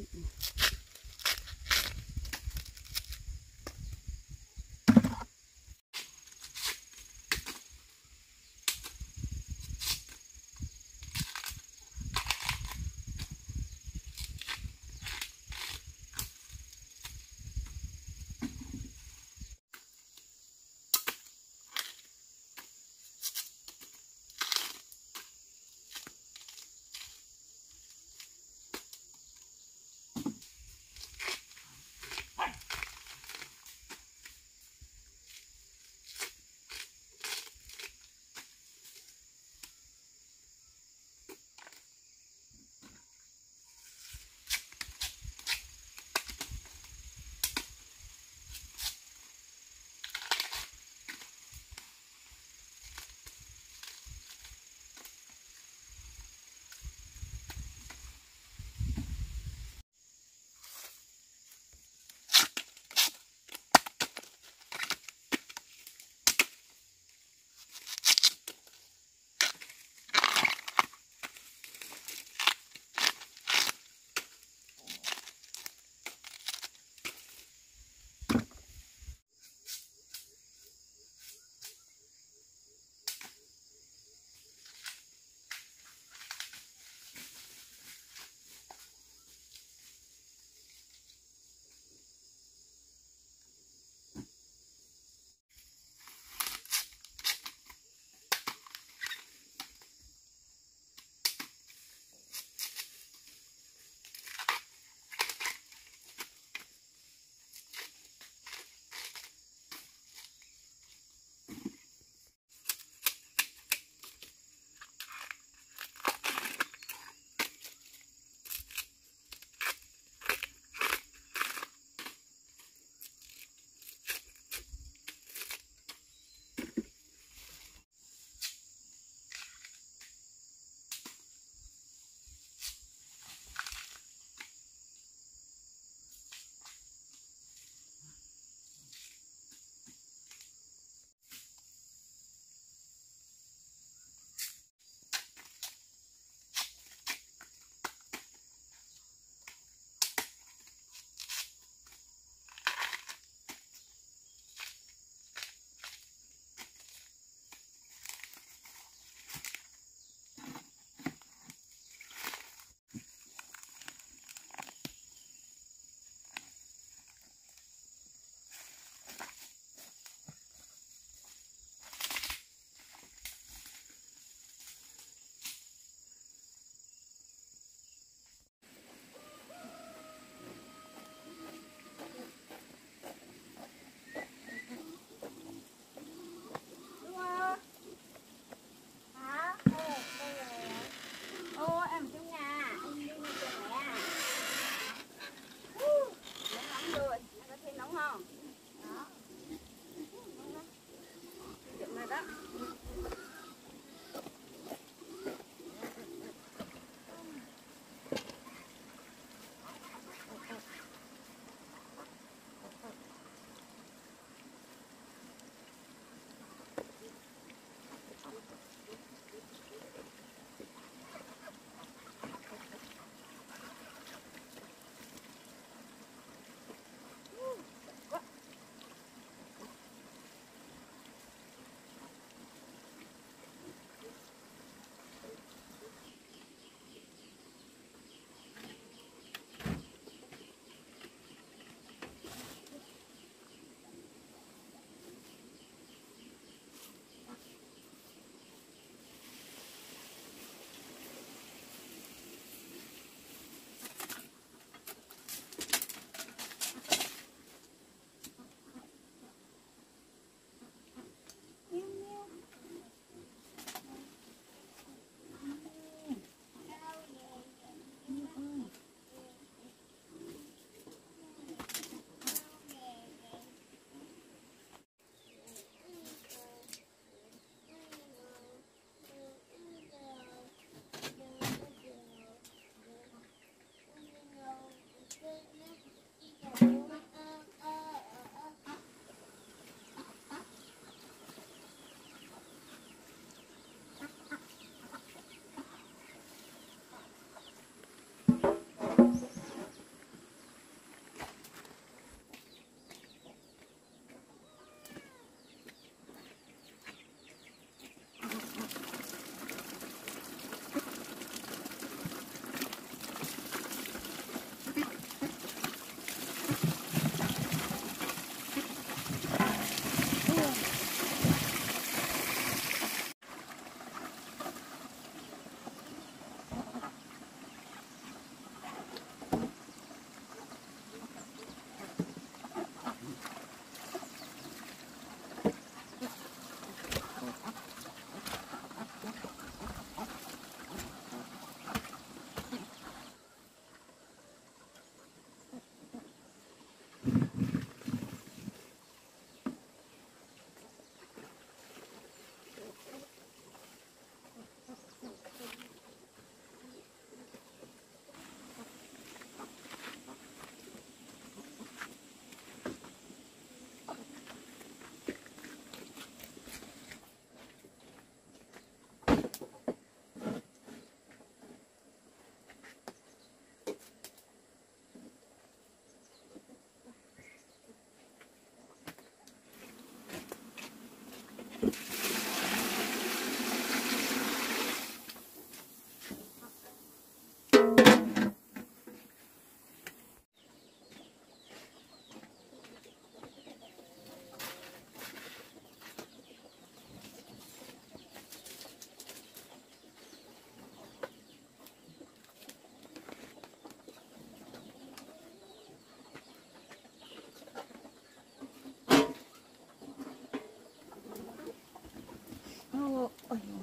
Mm -mm.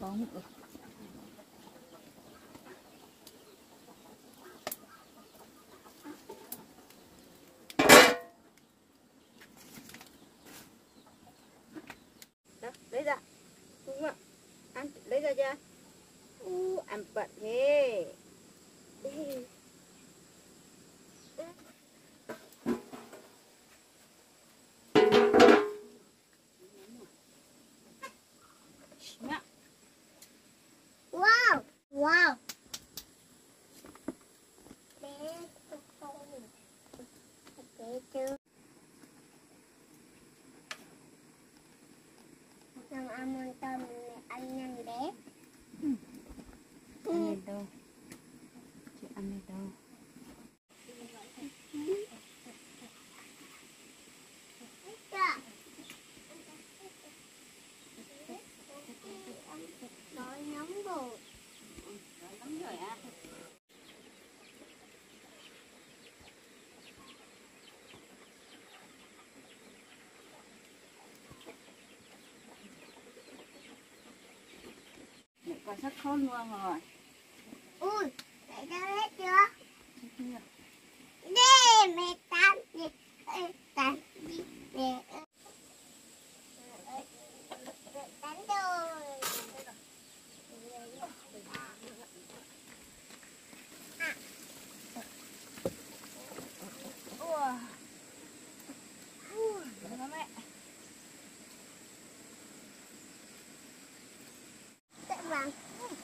保姆 còn sắp khôn luôn rồi. Ui để cho hết chưa?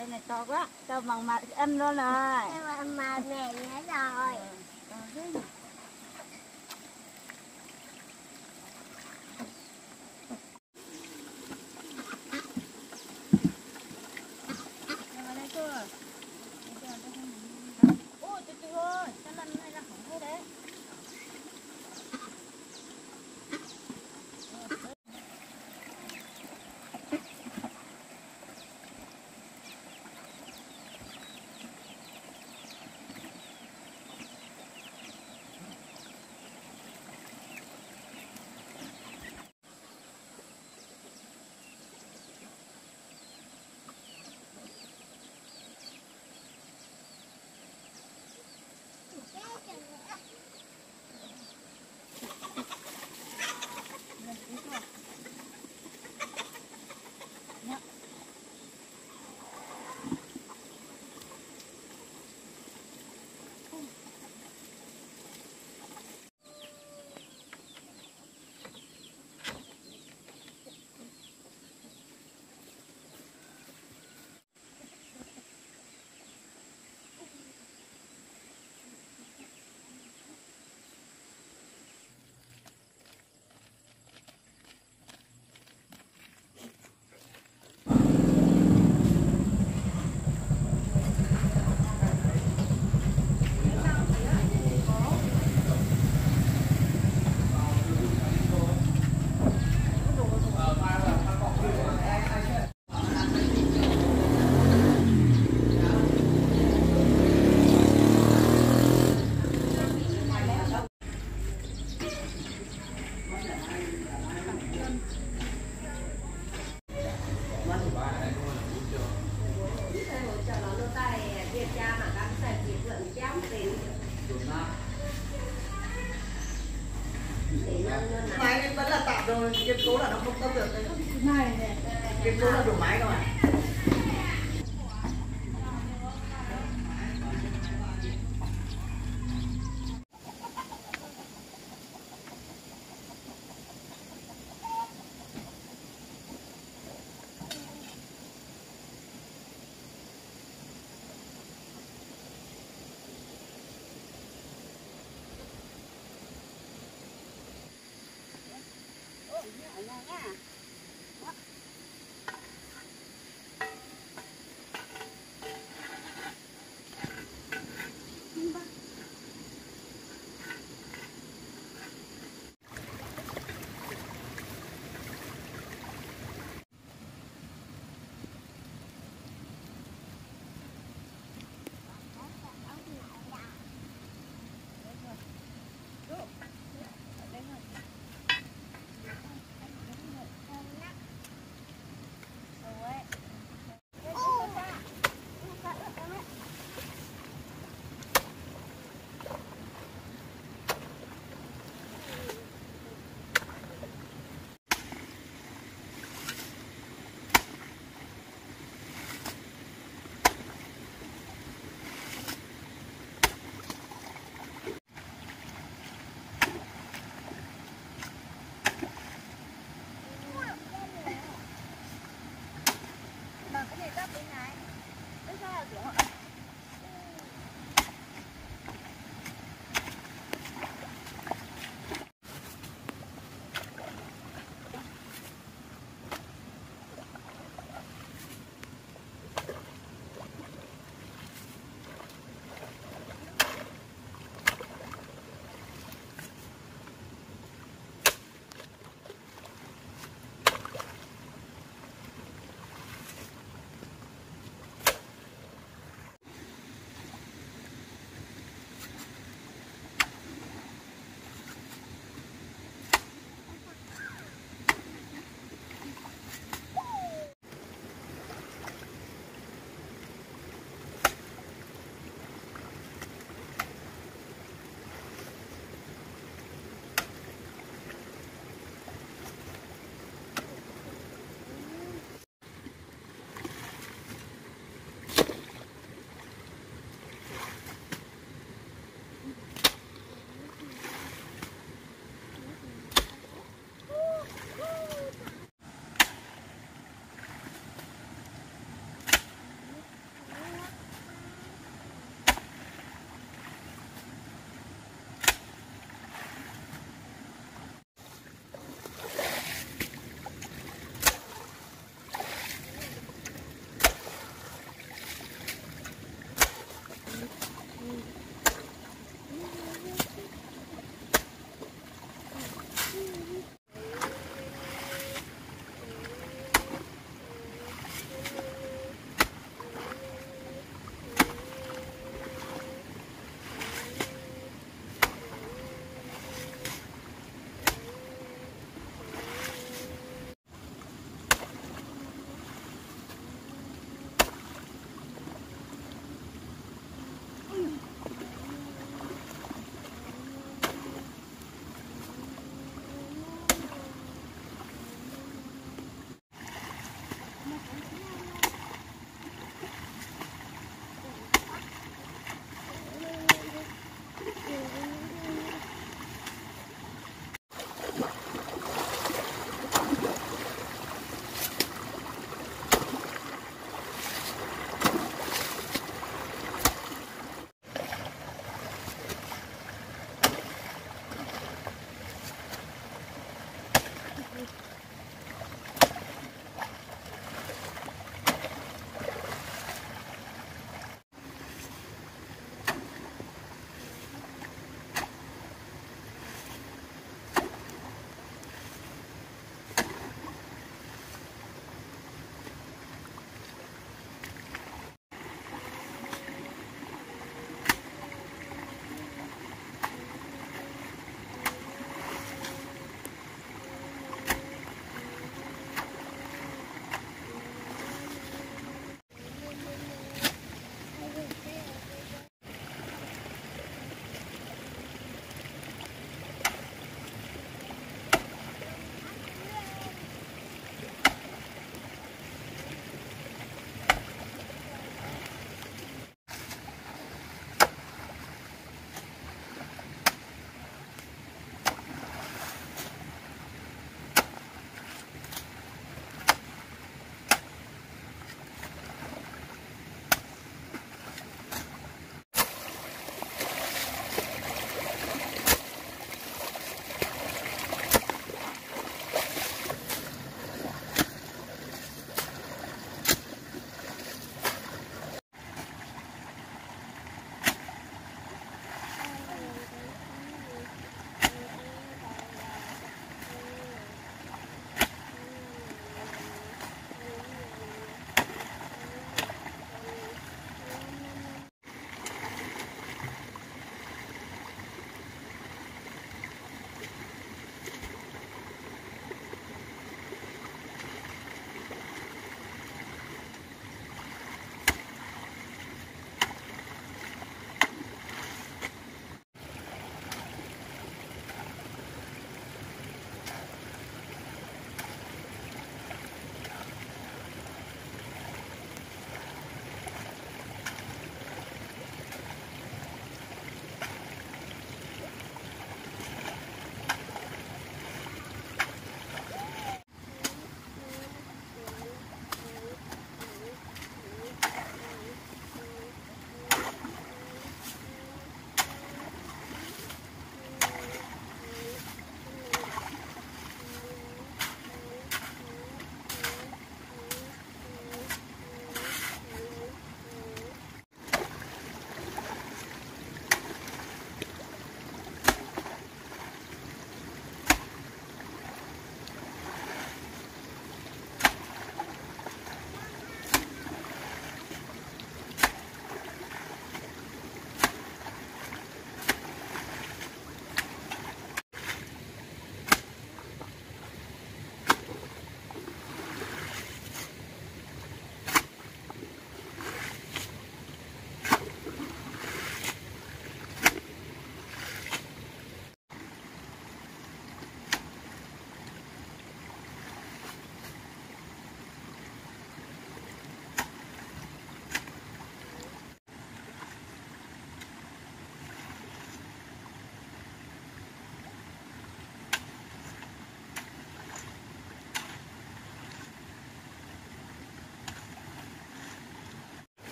Cây này to quá, to bằng mặt em luôn rồi. Em mà mẹ nhớ rồi. Ừ,